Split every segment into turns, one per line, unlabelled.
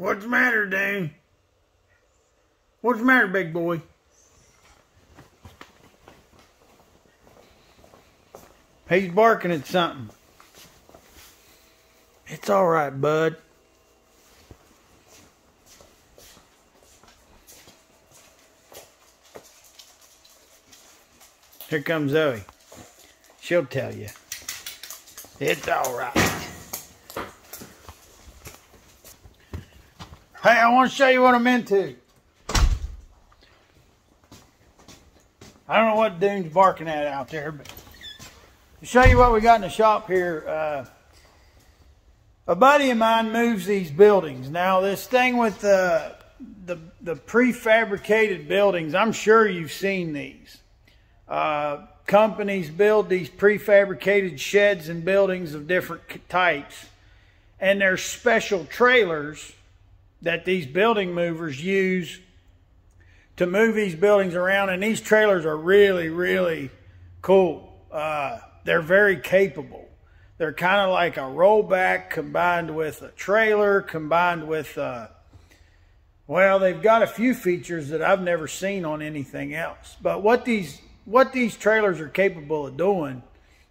What's the matter, Dane? What's the matter, big boy? He's barking at something. It's all right, bud. Here comes Zoe. She'll tell you. It's all right. Hey, I want to show you what I'm into. I don't know what Dune's barking at out there, but to show you what we got in the shop here. Uh, a buddy of mine moves these buildings. Now, this thing with the the, the prefabricated buildings, I'm sure you've seen these. Uh, companies build these prefabricated sheds and buildings of different types, and there's special trailers that these building movers use to move these buildings around, and these trailers are really, really cool. Uh, they're very capable. They're kind of like a rollback combined with a trailer, combined with, uh, well, they've got a few features that I've never seen on anything else. But what these what these trailers are capable of doing,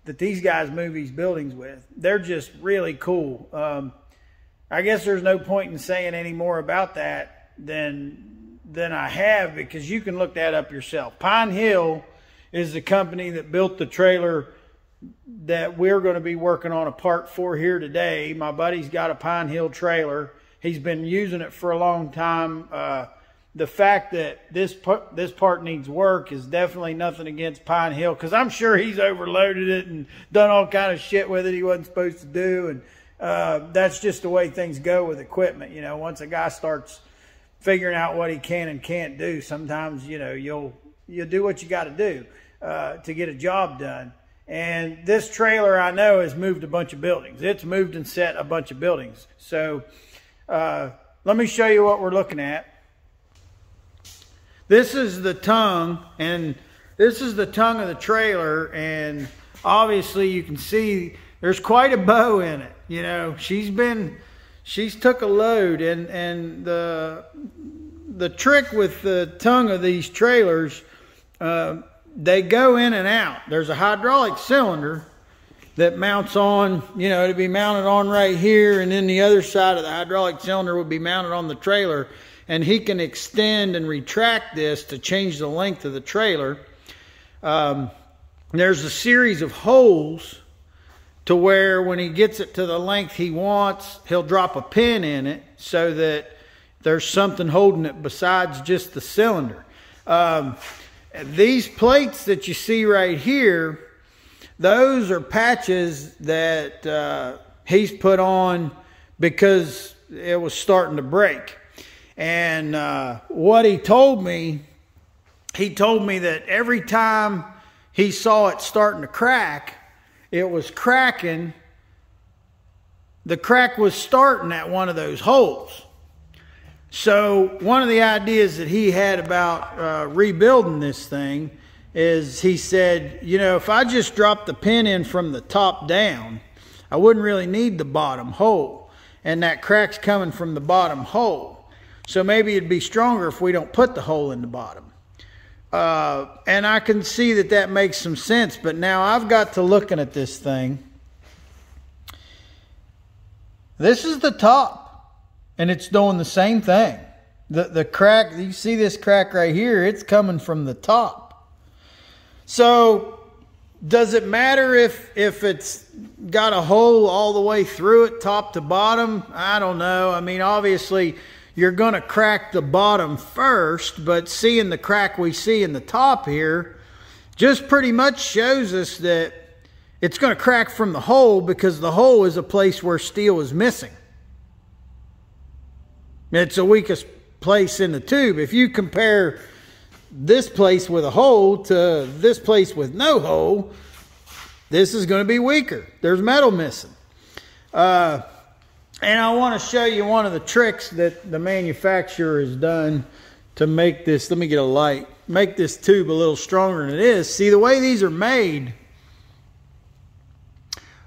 that these guys move these buildings with, they're just really cool. Um, I guess there's no point in saying any more about that than than I have because you can look that up yourself. Pine Hill is the company that built the trailer that we're going to be working on a part for here today. My buddy's got a Pine Hill trailer. He's been using it for a long time. Uh, the fact that this part, this part needs work is definitely nothing against Pine Hill because I'm sure he's overloaded it and done all kind of shit with it he wasn't supposed to do. And uh, that's just the way things go with equipment. You know, once a guy starts figuring out what he can and can't do, sometimes you know you'll you'll do what you got to do uh, to get a job done. And this trailer, I know, has moved a bunch of buildings. It's moved and set a bunch of buildings. So uh, let me show you what we're looking at. This is the tongue, and this is the tongue of the trailer. And obviously, you can see there's quite a bow in it. You know, she's been, she's took a load, and and the the trick with the tongue of these trailers. Uh, they go in and out. There's a hydraulic cylinder that mounts on, you know, it'd be mounted on right here, and then the other side of the hydraulic cylinder would be mounted on the trailer. And he can extend and retract this to change the length of the trailer. Um, there's a series of holes to where when he gets it to the length he wants, he'll drop a pin in it so that there's something holding it besides just the cylinder. Um, these plates that you see right here, those are patches that uh, he's put on because it was starting to break. And uh, what he told me, he told me that every time he saw it starting to crack, it was cracking. The crack was starting at one of those holes. So one of the ideas that he had about uh, rebuilding this thing is he said, you know, if I just drop the pin in from the top down, I wouldn't really need the bottom hole. And that crack's coming from the bottom hole. So maybe it'd be stronger if we don't put the hole in the bottom. Uh, and I can see that that makes some sense. But now I've got to looking at this thing. This is the top and it's doing the same thing. The, the crack, you see this crack right here, it's coming from the top. So does it matter if, if it's got a hole all the way through it, top to bottom? I don't know. I mean, obviously you're going to crack the bottom first, but seeing the crack we see in the top here just pretty much shows us that it's going to crack from the hole because the hole is a place where steel is missing. It's the weakest place in the tube. If you compare this place with a hole to this place with no hole, this is going to be weaker. There's metal missing. Uh, and I want to show you one of the tricks that the manufacturer has done to make this, let me get a light, make this tube a little stronger than it is. See, the way these are made,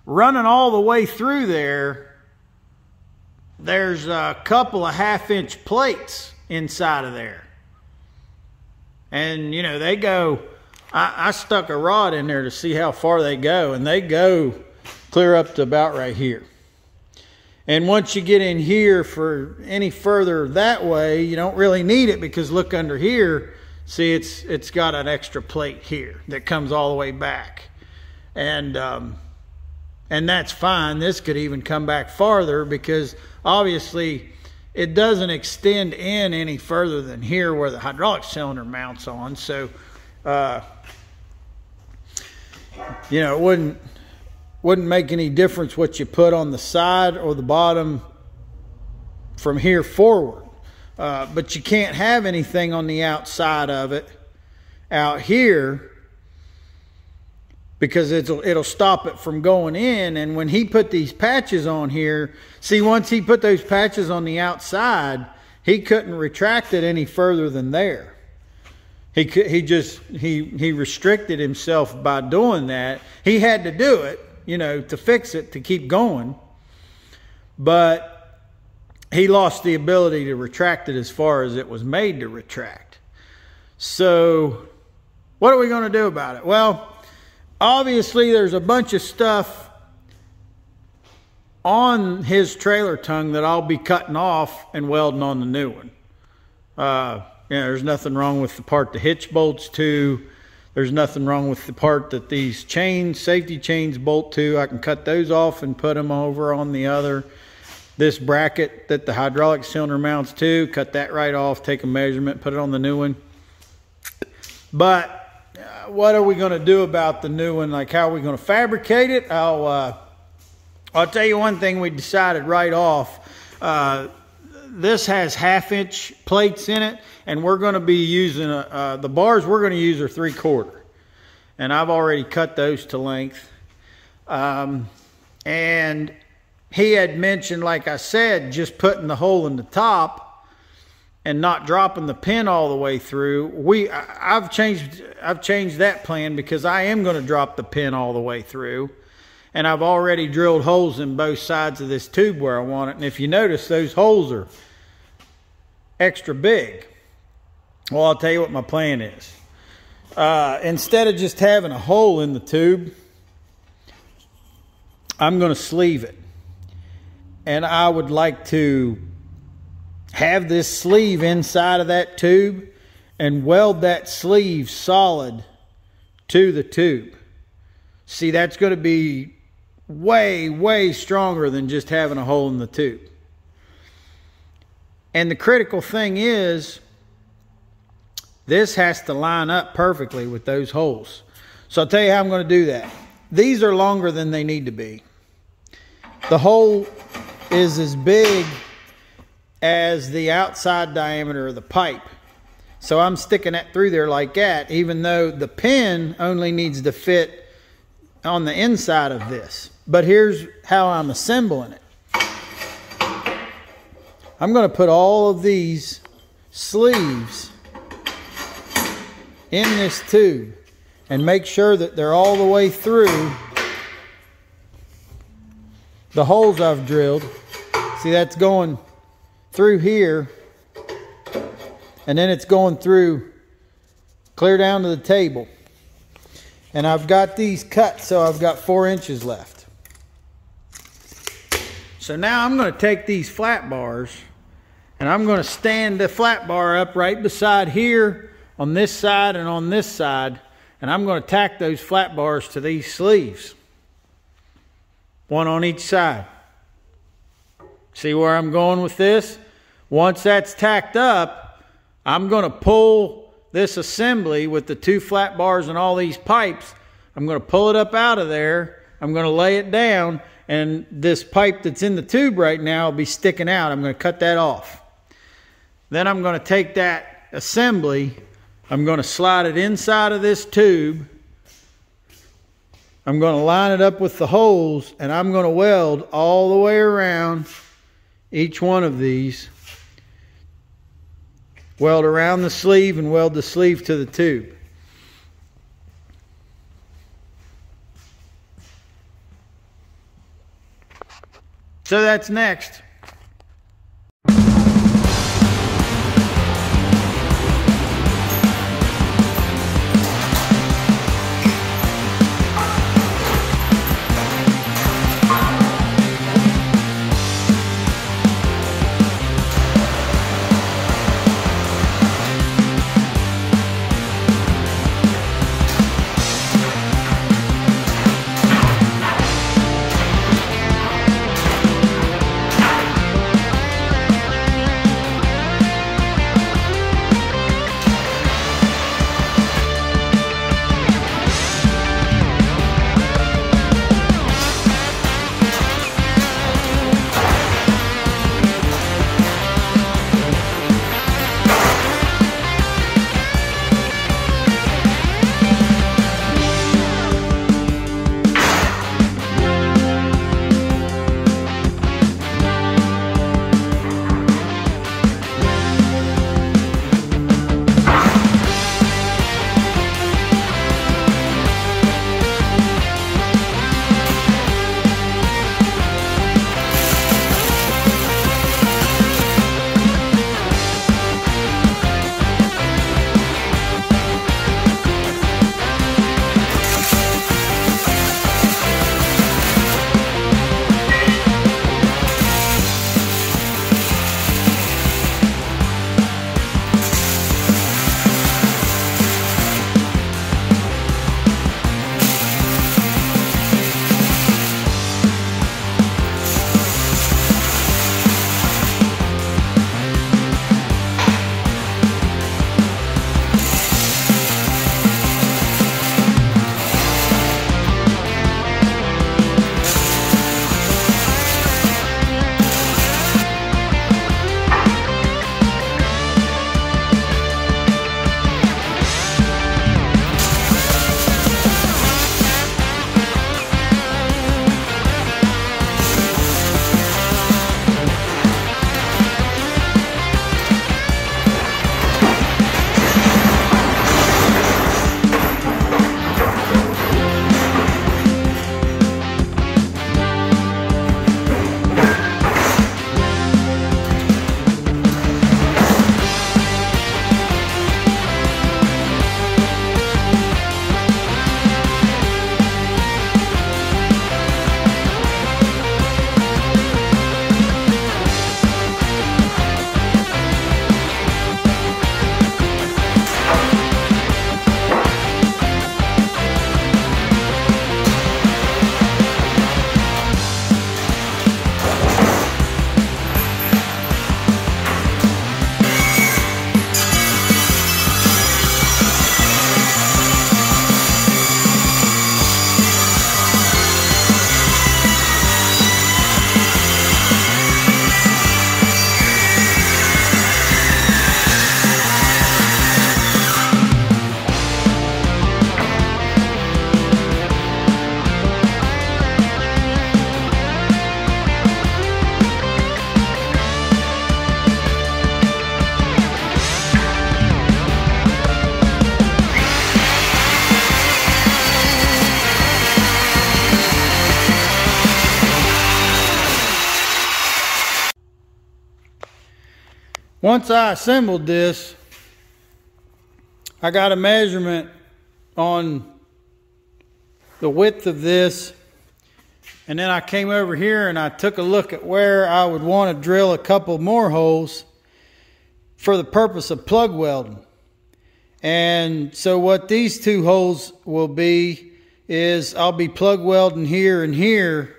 running all the way through there there's a couple of half inch plates inside of there. And, you know, they go, I, I stuck a rod in there to see how far they go, and they go clear up to about right here. And once you get in here for any further that way, you don't really need it because look under here, see it's it's got an extra plate here that comes all the way back. And um, and that's fine. This could even come back farther because obviously it doesn't extend in any further than here where the hydraulic cylinder mounts on. So, uh, you know, it wouldn't wouldn't make any difference what you put on the side or the bottom from here forward. Uh, but you can't have anything on the outside of it out here because it'll it'll stop it from going in. And when he put these patches on here see once he put those patches on the outside he couldn't retract it any further than there. He he just he he restricted himself by doing that. He had to do it you know, to fix it, to keep going. But he lost the ability to retract it as far as it was made to retract. So, what are we going to do about it? Well, obviously, there's a bunch of stuff on his trailer tongue that I'll be cutting off and welding on the new one. Uh, you know, there's nothing wrong with the part the hitch bolts to. There's nothing wrong with the part that these chains, safety chains bolt to. I can cut those off and put them over on the other. This bracket that the hydraulic cylinder mounts to, cut that right off, take a measurement, put it on the new one. But uh, what are we going to do about the new one? Like how are we going to fabricate it? I'll, uh, I'll tell you one thing we decided right off. Uh, this has half inch plates in it and we're going to be using a, uh, the bars we're going to use are three quarter and I've already cut those to length. Um, and he had mentioned like I said just putting the hole in the top and not dropping the pin all the way through. We I've changed I've changed that plan because I am going to drop the pin all the way through and I've already drilled holes in both sides of this tube where I want it and if you notice those holes are extra big well, I'll tell you what my plan is. Uh, instead of just having a hole in the tube, I'm going to sleeve it. And I would like to have this sleeve inside of that tube and weld that sleeve solid to the tube. See, that's going to be way, way stronger than just having a hole in the tube. And the critical thing is, this has to line up perfectly with those holes. So I'll tell you how I'm going to do that. These are longer than they need to be. The hole is as big as the outside diameter of the pipe. So I'm sticking that through there like that, even though the pin only needs to fit on the inside of this. But here's how I'm assembling it. I'm going to put all of these sleeves in this tube and make sure that they're all the way through the holes I've drilled. See, that's going through here and then it's going through clear down to the table. And I've got these cut, so I've got four inches left. So now I'm going to take these flat bars and I'm going to stand the flat bar up right beside here on this side and on this side, and I'm going to tack those flat bars to these sleeves. One on each side. See where I'm going with this? Once that's tacked up, I'm going to pull this assembly with the two flat bars and all these pipes. I'm going to pull it up out of there. I'm going to lay it down, and this pipe that's in the tube right now will be sticking out. I'm going to cut that off. Then I'm going to take that assembly I'm going to slide it inside of this tube. I'm going to line it up with the holes and I'm going to weld all the way around each one of these. Weld around the sleeve and weld the sleeve to the tube. So that's next. Once I assembled this, I got a measurement on the width of this. And then I came over here and I took a look at where I would want to drill a couple more holes for the purpose of plug welding. And so what these two holes will be is I'll be plug welding here and here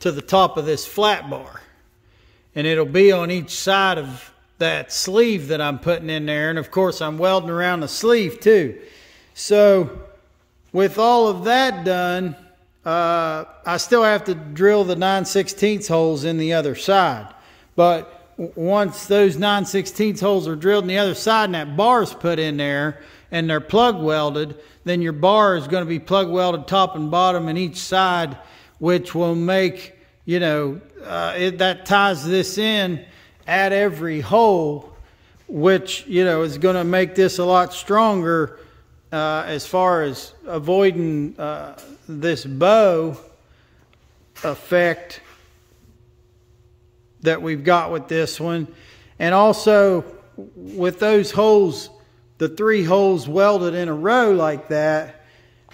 to the top of this flat bar. And it'll be on each side of that sleeve that I'm putting in there. And of course, I'm welding around the sleeve too. So with all of that done, uh, I still have to drill the 9 16 holes in the other side. But once those 9 16 holes are drilled in the other side and that bar is put in there and they're plug welded, then your bar is going to be plug welded top and bottom in each side, which will make, you know, uh, it, that ties this in at every hole, which, you know, is going to make this a lot stronger uh, as far as avoiding uh, this bow effect that we've got with this one. And also with those holes, the three holes welded in a row like that,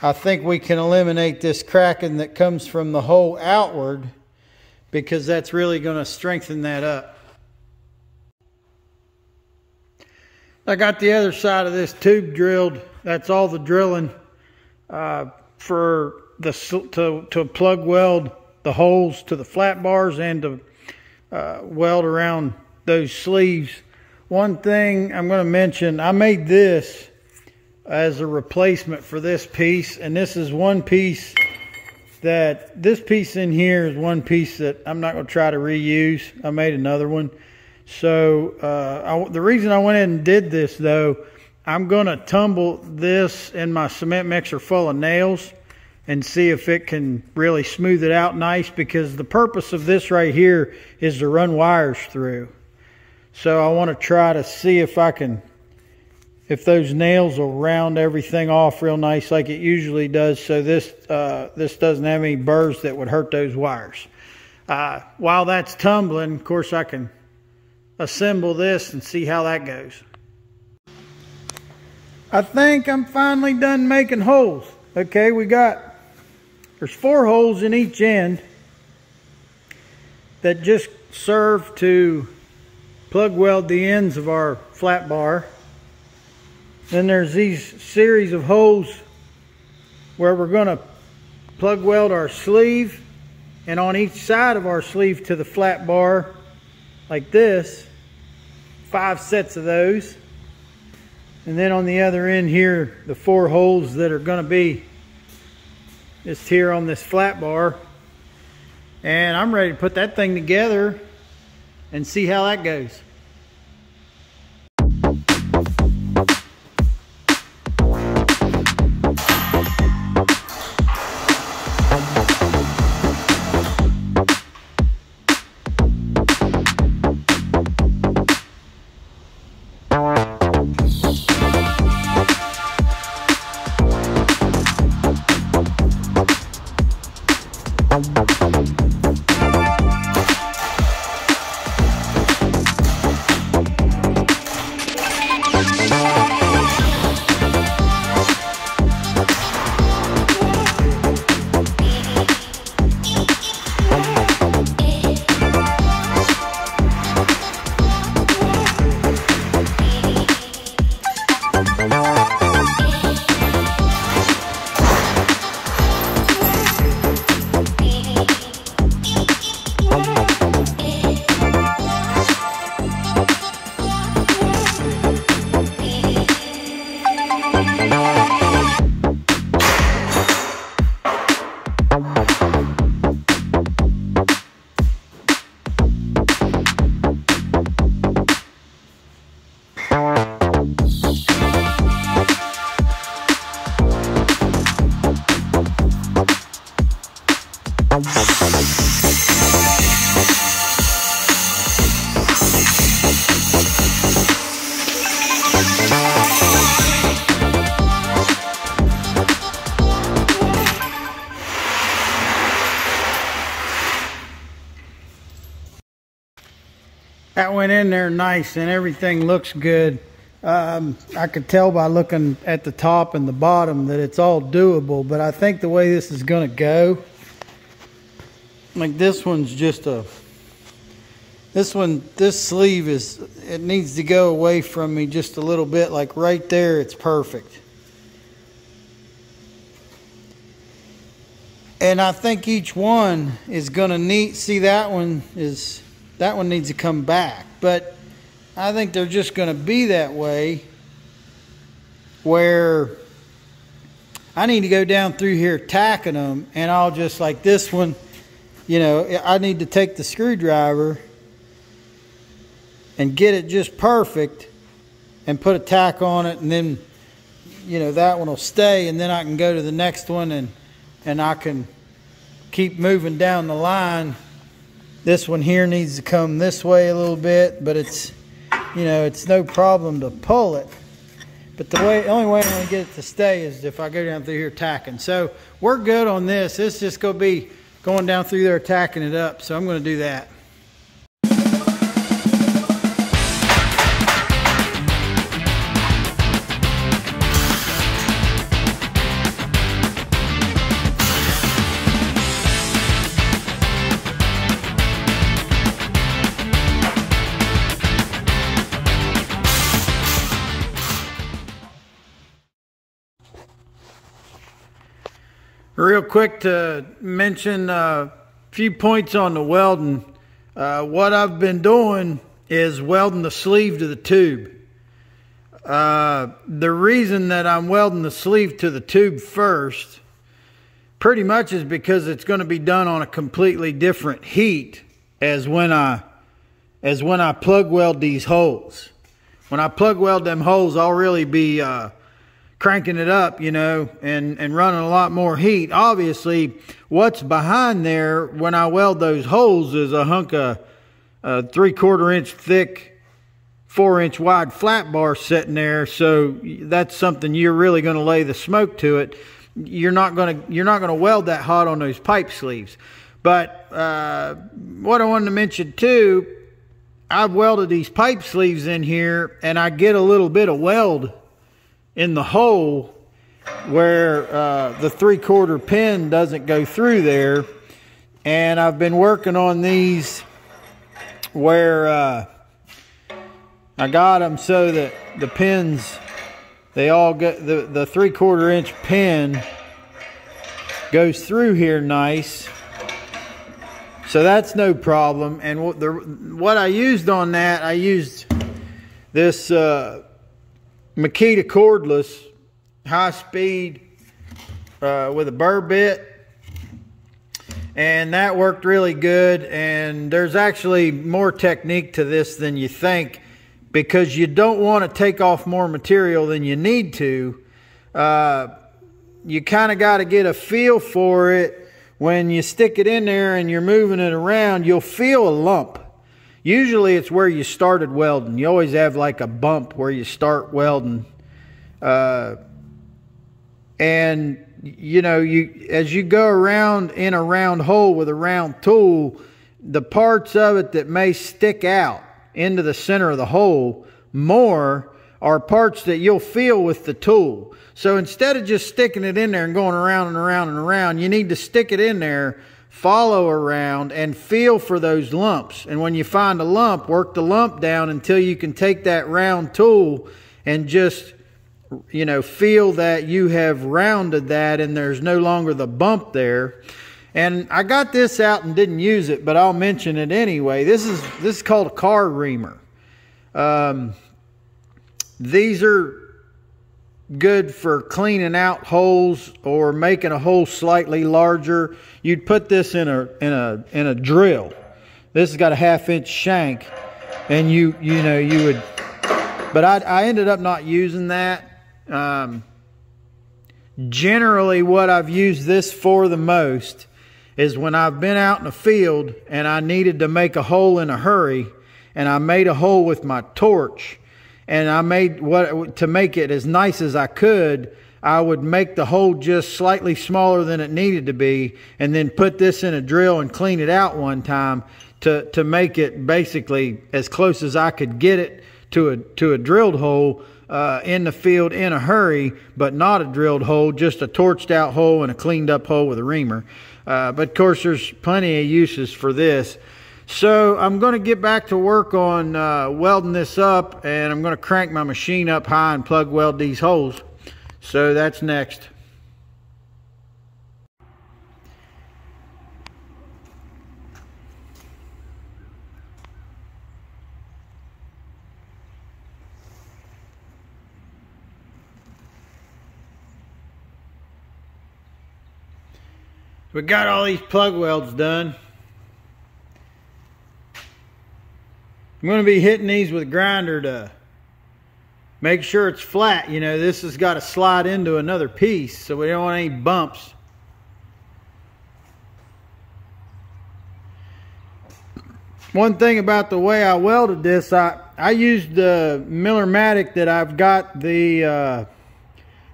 I think we can eliminate this cracking that comes from the hole outward because that's really going to strengthen that up. I got the other side of this tube drilled. That's all the drilling uh, for the to to plug weld the holes to the flat bars and to uh, weld around those sleeves. One thing I'm going to mention, I made this as a replacement for this piece, and this is one piece that this piece in here is one piece that I'm not going to try to reuse. I made another one. So uh, I, the reason I went in and did this though, I'm going to tumble this in my cement mixer full of nails and see if it can really smooth it out nice because the purpose of this right here is to run wires through. So I want to try to see if I can, if those nails will round everything off real nice like it usually does so this, uh, this doesn't have any burrs that would hurt those wires. Uh, while that's tumbling, of course I can assemble this and see how that goes. I think I'm finally done making holes. Okay, we got, there's four holes in each end that just serve to plug weld the ends of our flat bar. Then there's these series of holes where we're going to plug weld our sleeve and on each side of our sleeve to the flat bar like this, five sets of those. And then on the other end here, the four holes that are going to be just here on this flat bar. And I'm ready to put that thing together and see how that goes. Went in there nice and everything looks good. Um, I could tell by looking at the top and the bottom that it's all doable, but I think the way this is going to go, like this one's just a, this one, this sleeve is, it needs to go away from me just a little bit, like right there, it's perfect. And I think each one is going to need, see that one is, that one needs to come back, but I think they're just going to be that way where I need to go down through here tacking them and I'll just like this one, you know, I need to take the screwdriver and get it just perfect and put a tack on it and then you know that one will stay and then I can go to the next one and and I can keep moving down the line. This one here needs to come this way a little bit, but it's you know, it's no problem to pull it. But the way, the only way I'm going to get it to stay is if I go down through here tacking. So we're good on this. It's just going to be going down through there tacking it up. So I'm going to do that. Real quick to mention a few points on the welding. Uh, what I've been doing is welding the sleeve to the tube. Uh, the reason that I'm welding the sleeve to the tube first pretty much is because it's going to be done on a completely different heat as when I as when I plug weld these holes. When I plug weld them holes, I'll really be uh, cranking it up, you know, and, and running a lot more heat. Obviously, what's behind there when I weld those holes is a hunk of uh, three quarter inch thick, four inch wide flat bar sitting there. So that's something you're really going to lay the smoke to it. You're not going to you're not going to weld that hot on those pipe sleeves. But uh, what I wanted to mention too, I've welded these pipe sleeves in here, and I get a little bit of weld in the hole where uh, the three quarter pin doesn't go through there. And I've been working on these where uh, I got them so that the pins, they all get the, the three quarter inch pin goes through here nice. So that's no problem. And what, the, what I used on that, I used this uh, Makita cordless, high speed uh, with a burr bit. And that worked really good. And there's actually more technique to this than you think because you don't want to take off more material than you need to. Uh, you kind of got to get a feel for it. When you stick it in there and you're moving it around, you'll feel a lump. Usually it's where you started welding. You always have like a bump where you start welding. Uh, and you know, you as you go around in a round hole with a round tool, the parts of it that may stick out into the center of the hole more are parts that you'll feel with the tool. So instead of just sticking it in there and going around and around and around, you need to stick it in there follow around and feel for those lumps. And when you find a lump, work the lump down until you can take that round tool and just, you know, feel that you have rounded that and there's no longer the bump there. And I got this out and didn't use it, but I'll mention it anyway. This is this is called a car reamer. Um, these are good for cleaning out holes or making a hole slightly larger. You'd put this in a in a in a drill. This has got a half inch shank, and you you know you would. But I I ended up not using that. Um, generally, what I've used this for the most is when I've been out in the field and I needed to make a hole in a hurry, and I made a hole with my torch and I made what to make it as nice as I could. I would make the hole just slightly smaller than it needed to be, and then put this in a drill and clean it out one time to, to make it basically as close as I could get it to a, to a drilled hole uh, in the field in a hurry, but not a drilled hole, just a torched out hole and a cleaned up hole with a reamer. Uh, but of course, there's plenty of uses for this. So I'm going to get back to work on uh, welding this up and I'm going to crank my machine up high and plug weld these holes. So that's next. We got all these plug welds done. I'm going to be hitting these with grinder to make sure it's flat. You know, this has got to slide into another piece, so we don't want any bumps. One thing about the way I welded this, I, I used the Millermatic that I've got the uh,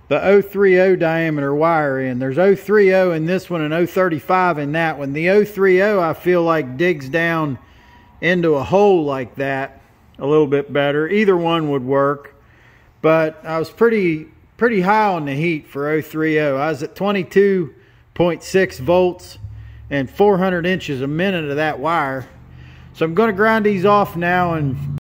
the 030 diameter wire in. There's 030 in this one and 035 in that one. The 030 I feel like digs down into a hole like that a little bit better. Either one would work. But I was pretty pretty high on the heat for 030. I was at 22.6 volts and 400 inches a minute of that wire. So I'm going to grind these off now and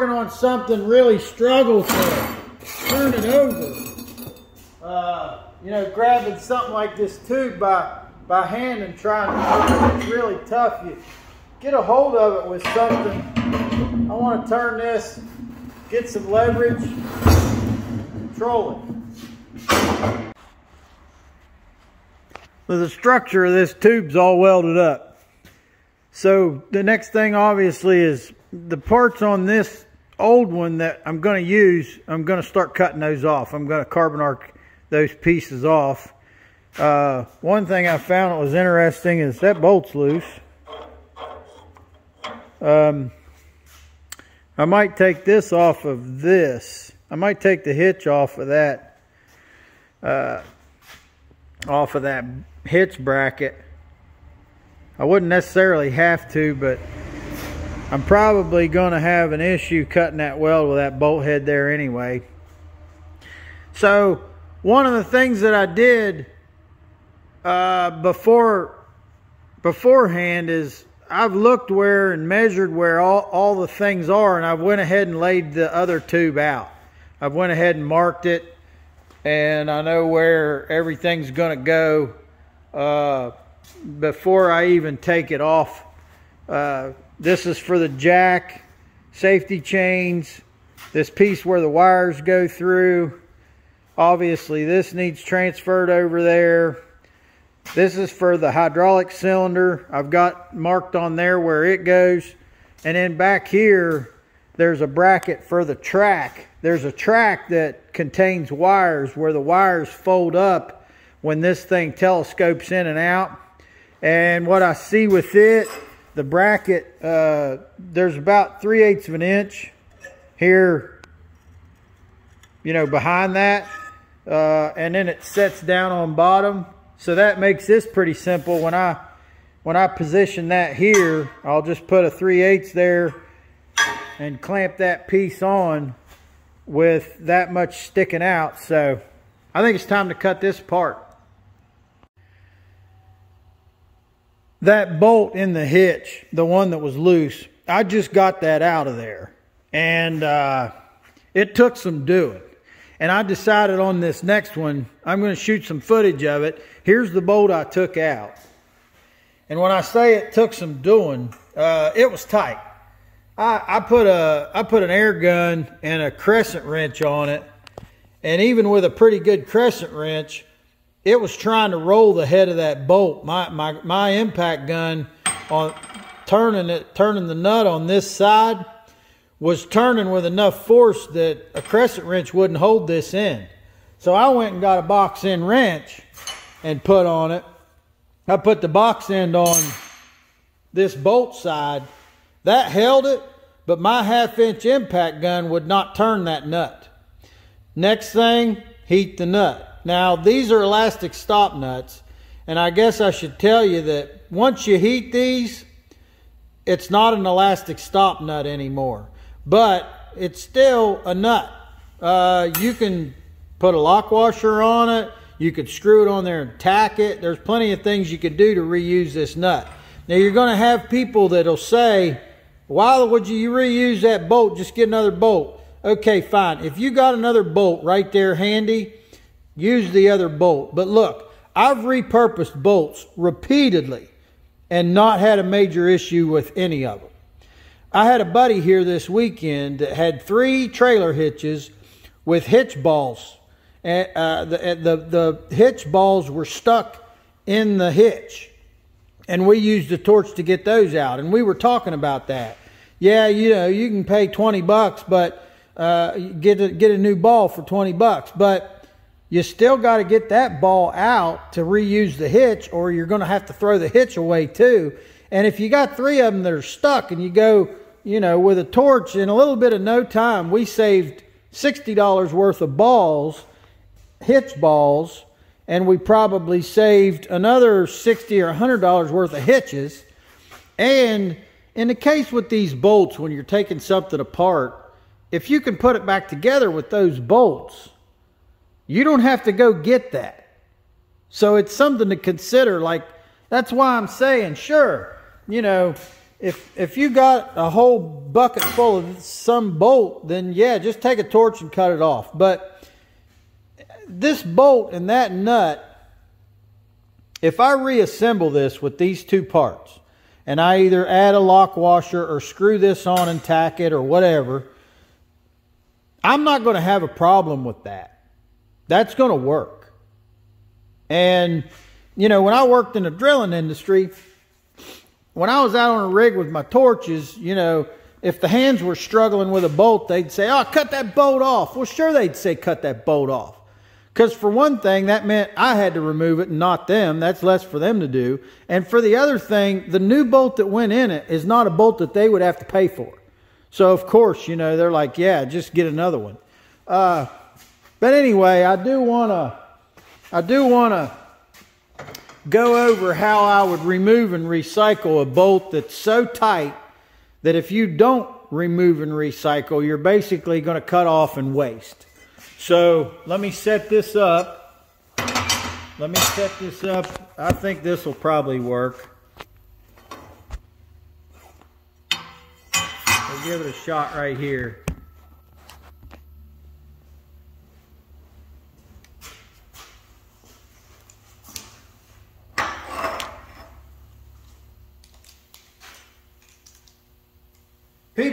working on something really struggle to turn it over. Uh, you know, grabbing something like this tube by, by hand and trying to. It's really tough. You get a hold of it with something. I want to turn this, get some leverage, control it. So the structure of this tube's all welded up. So the next thing obviously is the parts on this old one that I'm going to use, I'm going to start cutting those off. I'm going to carbon arc those pieces off. Uh, one thing I found that was interesting is that bolt's loose. Um, I might take this off of this. I might take the hitch off of that, uh, off of that hitch bracket I wouldn't necessarily have to, but I'm probably going to have an issue cutting that weld with that bolt head there anyway. So one of the things that I did uh, before beforehand is I've looked where and measured where all, all the things are and I've went ahead and laid the other tube out. I've went ahead and marked it and I know where everything's going to go. Uh, before I even take it off. Uh, this is for the jack, safety chains, this piece where the wires go through. Obviously, this needs transferred over there. This is for the hydraulic cylinder. I've got marked on there where it goes. And then back here, there's a bracket for the track. There's a track that contains wires where the wires fold up when this thing telescopes in and out. And what I see with it, the bracket, uh, there's about 3 eighths of an inch here, you know, behind that. Uh, and then it sets down on bottom. So that makes this pretty simple. When I when I position that here, I'll just put a 3 eighths there and clamp that piece on with that much sticking out. So I think it's time to cut this apart. That bolt in the hitch, the one that was loose, I just got that out of there. And uh, it took some doing. And I decided on this next one, I'm going to shoot some footage of it. Here's the bolt I took out. And when I say it took some doing, uh, it was tight. I, I put a I put an air gun and a crescent wrench on it, and even with a pretty good crescent wrench, it was trying to roll the head of that bolt. My my my impact gun on turning it turning the nut on this side was turning with enough force that a crescent wrench wouldn't hold this in. So I went and got a box end wrench and put on it I put the box end on this bolt side. That held it, but my half inch impact gun would not turn that nut. Next thing, heat the nut. Now, these are elastic stop nuts, and I guess I should tell you that once you heat these, it's not an elastic stop nut anymore, but it's still a nut. Uh, you can put a lock washer on it. You could screw it on there and tack it. There's plenty of things you could do to reuse this nut. Now you're going to have people that'll say, why would you reuse that bolt? Just get another bolt. Okay, fine. If you got another bolt right there handy, use the other bolt. But look, I've repurposed bolts repeatedly and not had a major issue with any of them. I had a buddy here this weekend that had three trailer hitches with hitch balls and, uh, the, the, the hitch balls were stuck in the hitch. And we used a torch to get those out. And we were talking about that. Yeah, you know, you can pay 20 bucks, but uh, get, a, get a new ball for 20 bucks. But you still got to get that ball out to reuse the hitch, or you're going to have to throw the hitch away too. And if you got three of them that are stuck and you go, you know, with a torch in a little bit of no time, we saved $60 worth of balls hitch balls and we probably saved another 60 or a $100 worth of hitches. And in the case with these bolts, when you're taking something apart, if you can put it back together with those bolts, you don't have to go get that. So it's something to consider. Like, that's why I'm saying, sure, you know, if if you got a whole bucket full of some bolt, then yeah, just take a torch and cut it off. But this bolt and that nut, if I reassemble this with these two parts, and I either add a lock washer or screw this on and tack it or whatever, I'm not going to have a problem with that. That's going to work. And, you know, when I worked in the drilling industry, when I was out on a rig with my torches, you know, if the hands were struggling with a bolt, they'd say, Oh, cut that bolt off. Well, sure, they'd say, Cut that bolt off. Because for one thing, that meant I had to remove it and not them. That's less for them to do. And for the other thing, the new bolt that went in it is not a bolt that they would have to pay for. So, of course, you know, they're like, yeah, just get another one. Uh, but anyway, I do want to, I do want to go over how I would remove and recycle a bolt that's so tight that if you don't remove and recycle, you're basically going to cut off and waste. So let me set this up. Let me set this up. I think this will probably work. We'll give it a shot right here.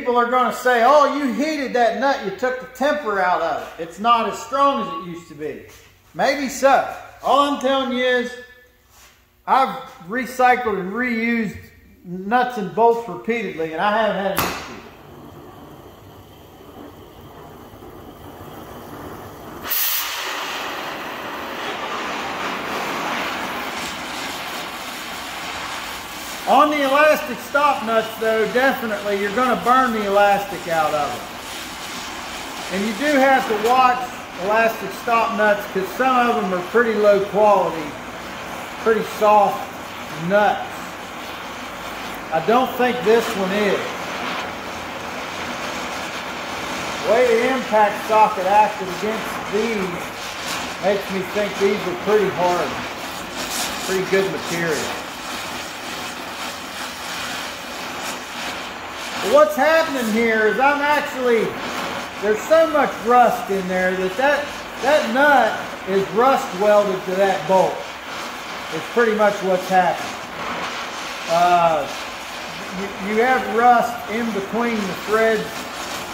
People are going to say, oh, you heated that nut, you took the temper out of it. It's not as strong as it used to be. Maybe so. All I'm telling you is, I've recycled and reused nuts and bolts repeatedly, and I haven't had an issue. On the elastic stop nuts though, definitely you're going to burn the elastic out of it. And you do have to watch elastic stop nuts because some of them are pretty low quality, pretty soft nuts. I don't think this one is. The way the impact socket acted against these makes me think these are pretty hard, pretty good material. What's happening here is I'm actually, there's so much rust in there that that, that nut is rust welded to that bolt. It's pretty much what's happening. Uh, you, you have rust in between the threads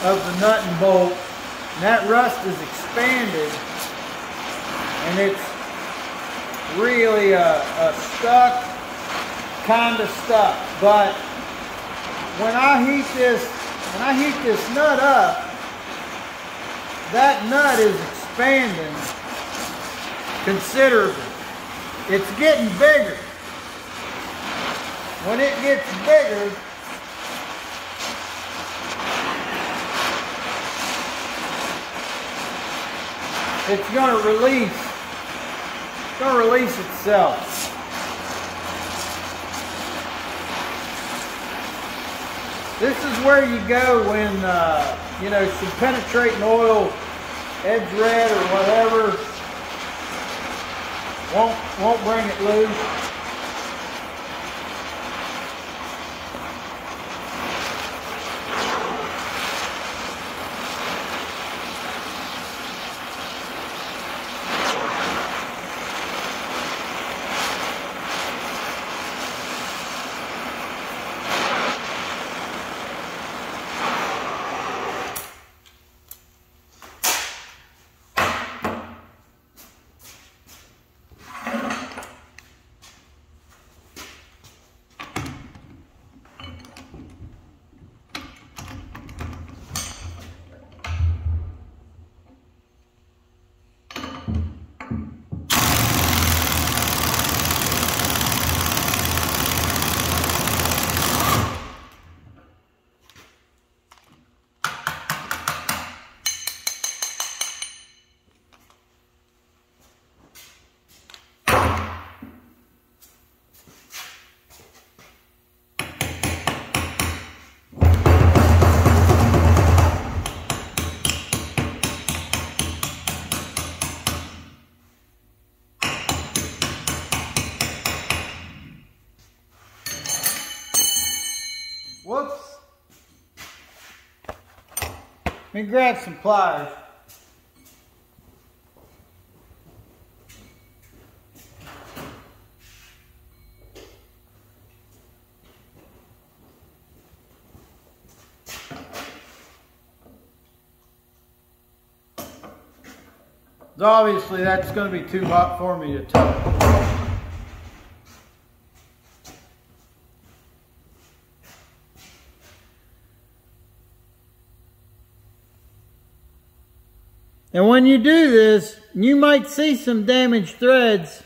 of the nut and bolt. And that rust is expanded and it's really a, a stuck kind of stuck. But when I heat this, when I heat this nut up, that nut is expanding considerably. It's getting bigger. When it gets bigger, it's going to release. It's going to release itself. This is where you go when, uh, you know, some penetrating oil, Ed's Red or whatever, won't, won't bring it loose. Let me grab some pliers. Obviously that's going to be too hot for me to touch. And when you do this, you might see some damaged threads.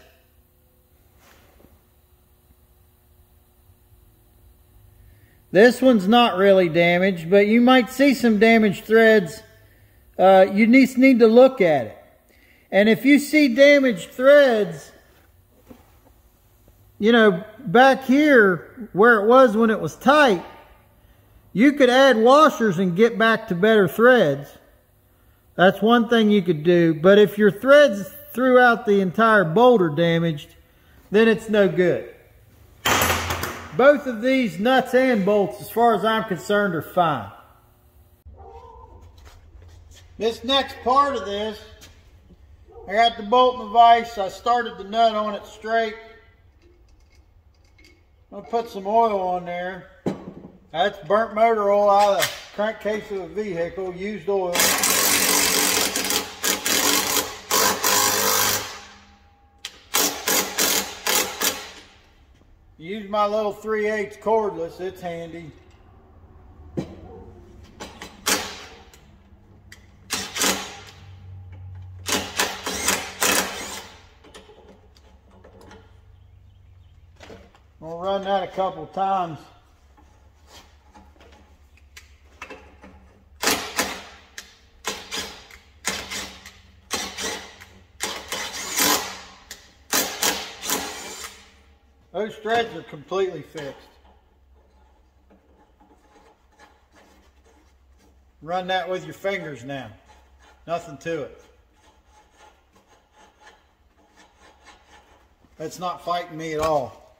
This one's not really damaged, but you might see some damaged threads. Uh, you just need to look at it. And if you see damaged threads, you know, back here where it was when it was tight, you could add washers and get back to better threads. That's one thing you could do. But if your threads throughout the entire bolt are damaged, then it's no good. Both of these nuts and bolts, as far as I'm concerned, are fine. This next part of this, I got the bolt in the vise. I started the nut on it straight. I'm to put some oil on there. That's burnt motor oil out of the crankcase of a vehicle, used oil. Use my little 3 8 cordless, it's handy. We'll run that a couple times. Those threads are completely fixed. Run that with your fingers now. Nothing to it. That's not fighting me at all.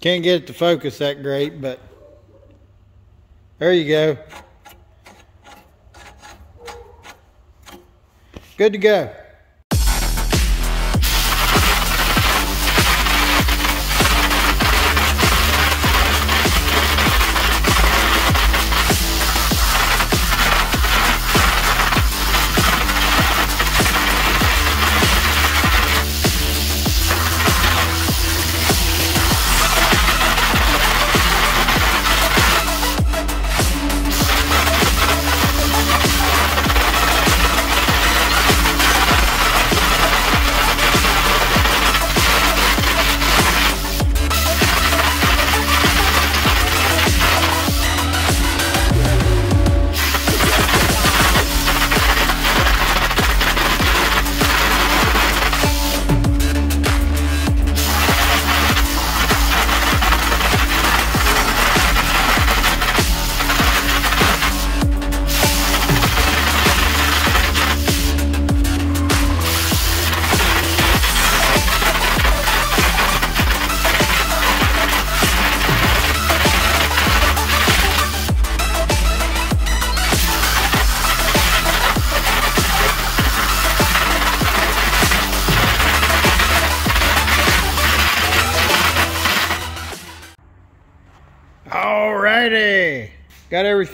Can't get it to focus that great, but there you go. Good to go.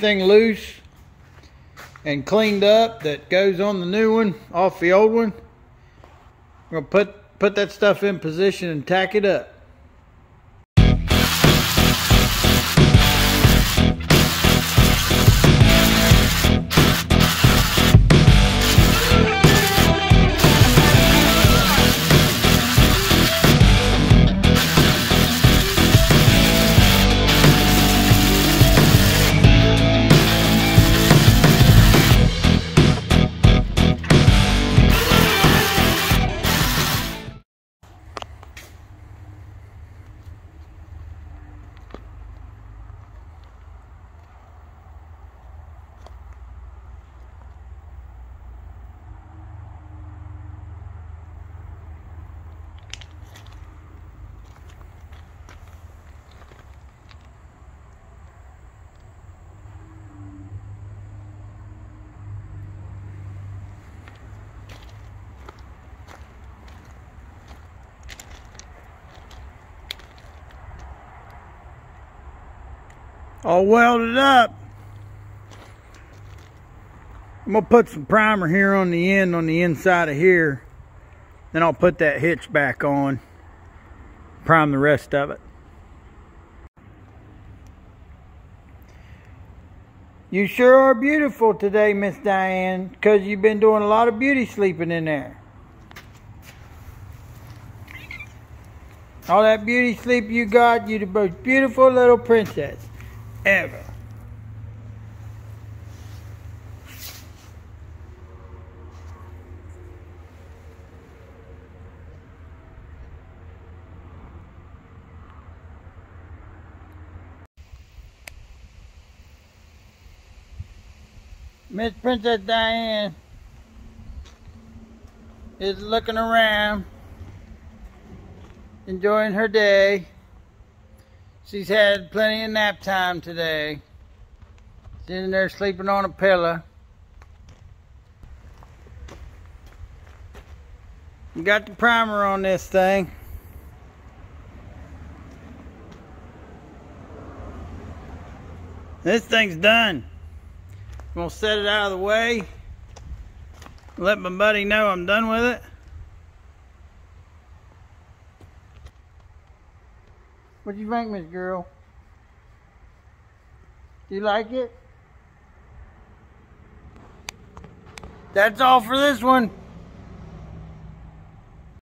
Everything loose and cleaned up that goes on the new one off the old one. Gonna put put that stuff in position and tack it up. All welded up. I'm gonna put some primer here on the end, on the inside of here. Then I'll put that hitch back on, prime the rest of it. You sure are beautiful today, Miss Diane, because you've been doing a lot of beauty sleeping in there. All that beauty sleep you got, you're the most beautiful little princess ever. Miss Princess Diane is looking around, enjoying her day. She's had plenty of nap time today. Sitting there sleeping on a pillow. Got the primer on this thing. This thing's done. I'm gonna set it out of the way. Let my buddy know I'm done with it. What do you think, Miss Girl? Do you like it? That's all for this one.